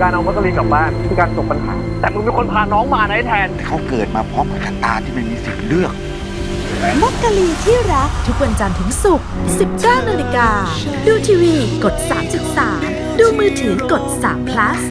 การเอามัสลีนกลับบ้านคือการจบปัญหา แต่มึงเป็นคนพาน้องมานะไอ้แทนเขาเกิดมาพร้อมกับชะตาที่ไม่มีสิทธิ์เลือก มักกะลีที่รักทุกวันจันทร์ถึงศุกร์19นาฬิกา ดูทีวีกด 3.3 ดูมือถือกด3 plus